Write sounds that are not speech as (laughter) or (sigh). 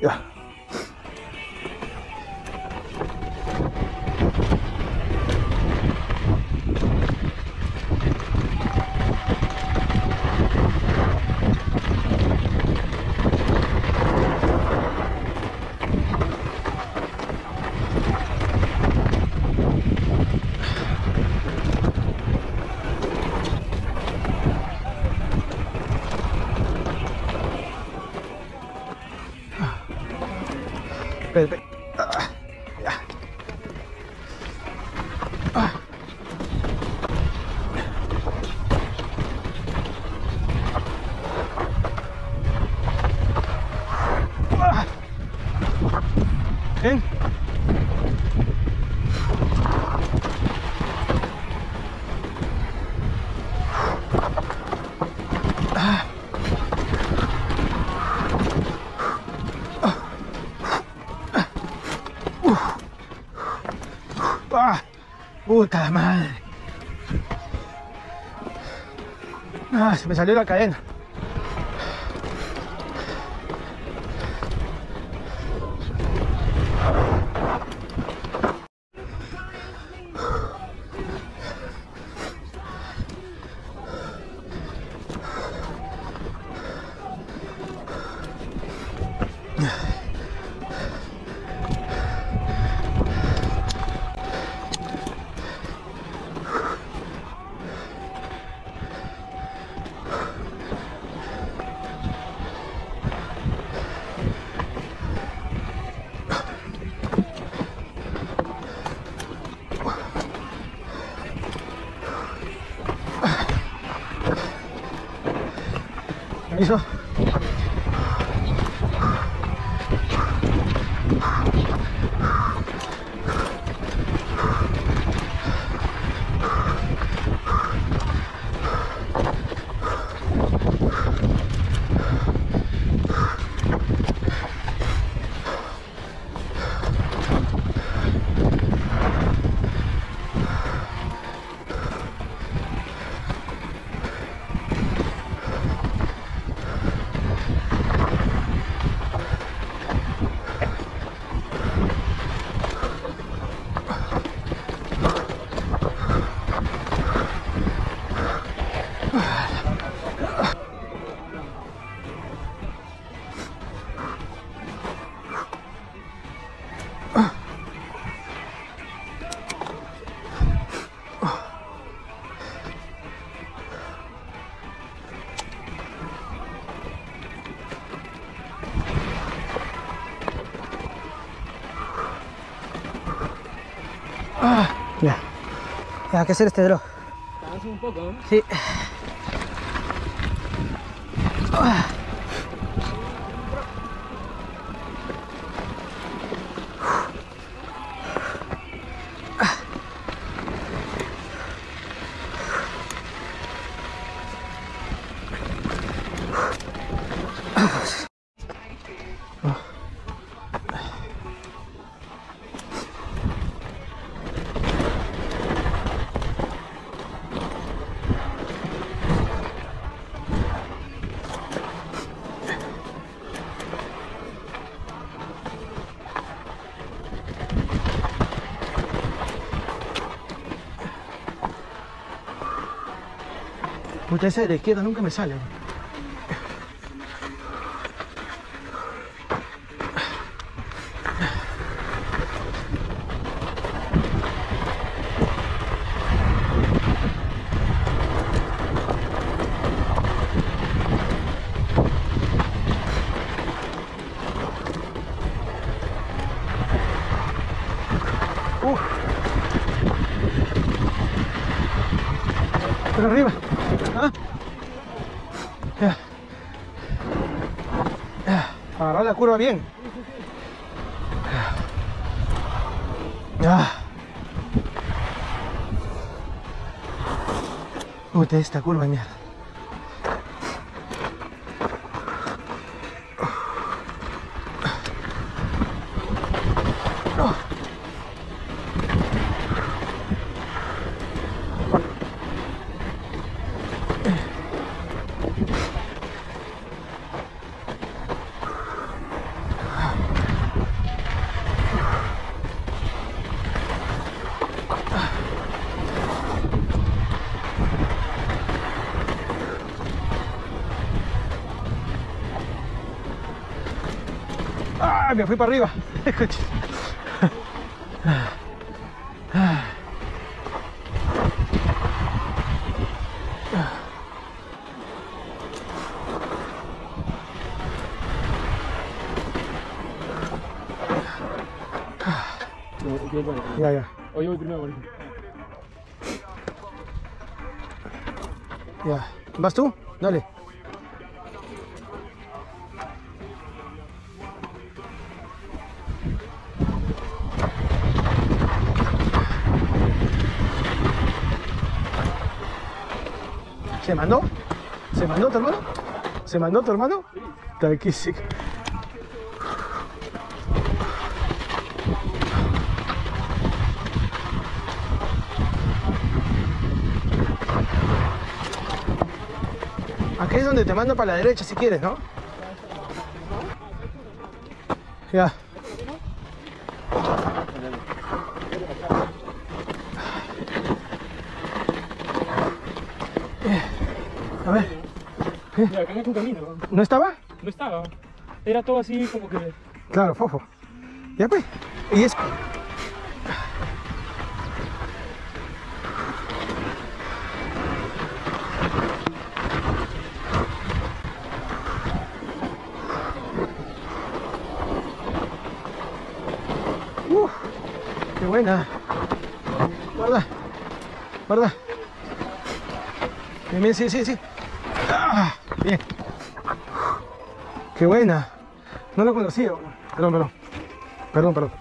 Ya. Espera, espera. Ah, ya. Ah. Ah. Ven. Ah, puta madre. Ah, se me salió la cadena. you know? Ah, ya. Ya, hay que hacer este un poco, ¿no? Sí. Puta, esa de la izquierda nunca me sale. Arriba. ¿Ah? Agarrar la curva bien. Ya. Puta, esta curva, mierda. Ah, me fui para arriba. (laughs) Ya, ya. Yo voy primero, Mauricio. Ya. ¿Vas tú? Dale. ¿Se mandó? ¿Se mandó tu hermano? ¿Se mandó tu hermano? Sí. Aquí es donde te mando para la derecha si quieres, ¿no? Ya. A ver, Mira, acá es un camino. ¿no estaba? No estaba. Era todo así como que. Claro, fofo. Ya pues. Y es. Uf, qué buena. Guarda. Guarda. Bien, bien, sí, sí, sí. Ah, bien. Qué buena. No lo conocía. Perdón, perdón. Perdón, perdón.